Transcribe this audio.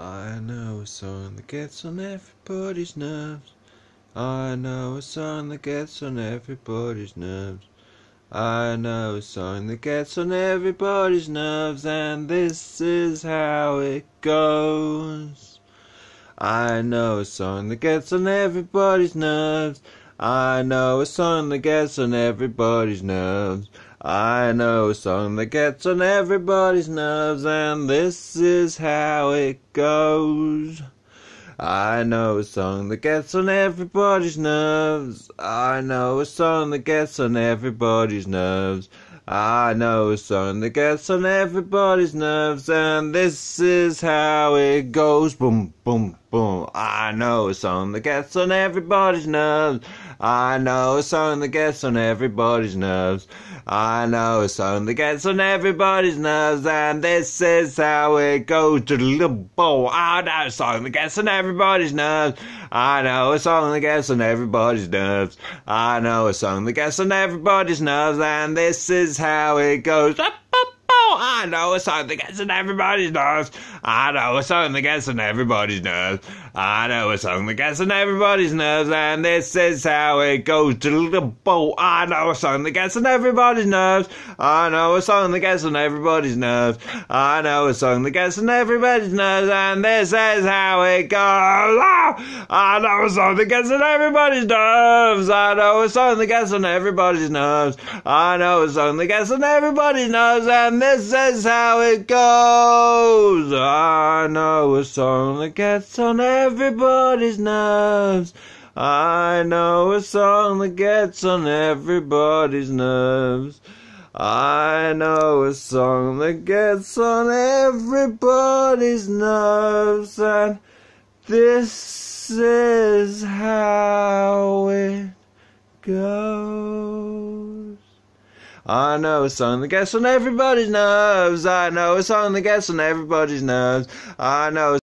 I know a song that gets on everybody's nerves. I know a song that gets on everybody's nerves. I know a song that gets on everybody's nerves, and this is how it goes. I know a song that gets on everybody's nerves. I know a song that gets on everybody's nerves. I know a song that gets on everybody's nerves, and this is how it goes. I know a song that gets on everybody's nerves. I know a song that gets on everybody's nerves. I know a song that gets on everybody's nerves, and this is how it goes. Boom, boom, boom. I know a song that gets on everybody's nerves. I know a song that gets on everybody's nerves. I know a song that gets on everybody's nerves, and this is how it goes. To the bow. I know a song that gets on everybody's nerves. I know a song that gets on everybody's nerves. I know a song that gets on everybody's nerves, and this is how it goes. Up, I know a song that gets on everybody's nerves. I know a song that gets on everybody's nerves. I know a song that gets on everybody's nerves, and this is how it goes. To the bow. I know a song that gets on everybody's nerves. I know a song that gets on everybody's nerves. I know a song that gets on everybody's nerves, and this is how it goes. Oh, I know a song that gets on everybody's nerves. I know a song that gets on everybody's nerves. I know a song that gets on everybody's nerves, and this is how it goes. I know a song that gets on everybody's nerves. I know a song that gets on everybody's nerves. I know a song that gets on everybody's nerves, and this is how it goes. I know a song that gets on everybody's nerves. I know a song that gets on everybody's nerves. I know.